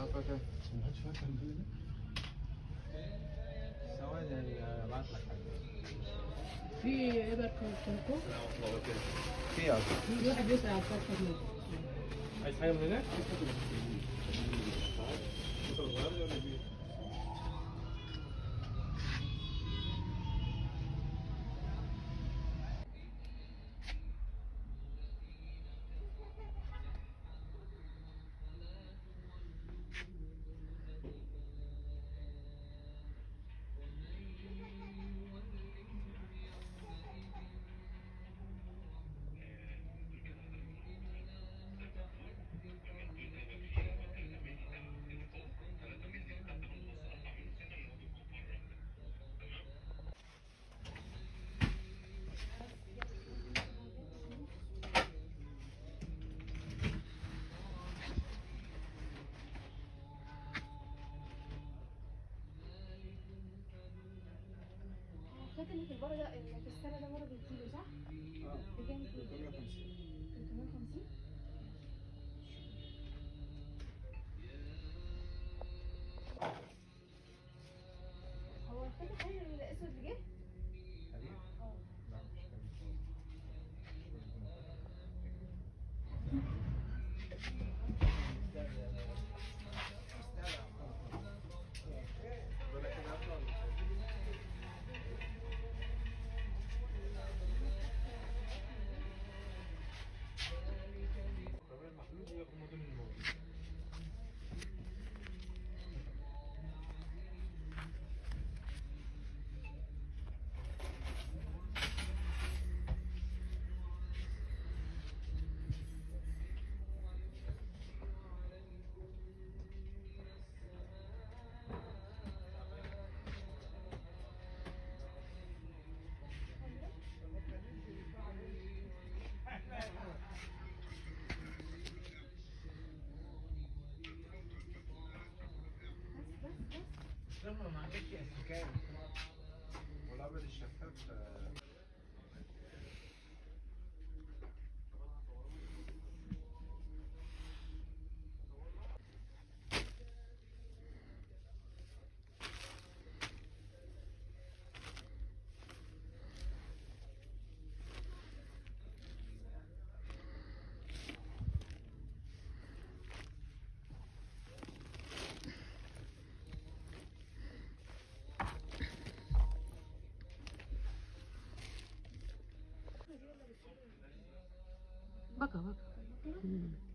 حقك محدش فاكر المحل ده؟ ثواني ابعت لك حاجة في إبر كونكو في واحد بيسأل على عايز حاجة من هناك؟ في البره ده اللي في السنة ده مره لما ما والابيض الشفاف 可不可以？嗯。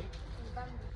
你干。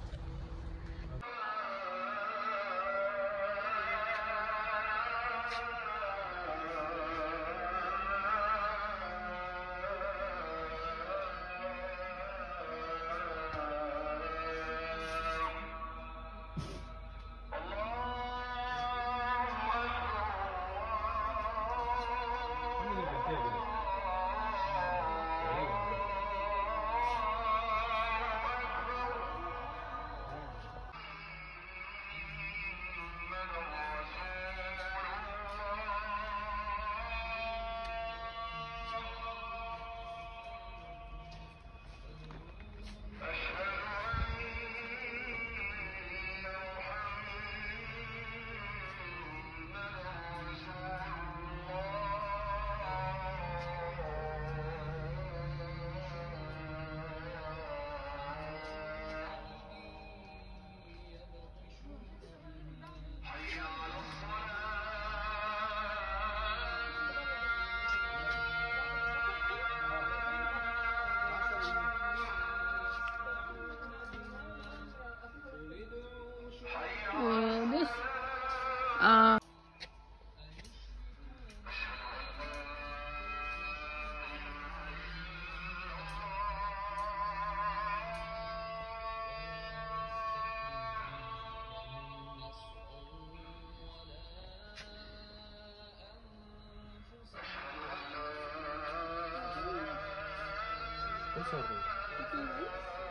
있어야 돼.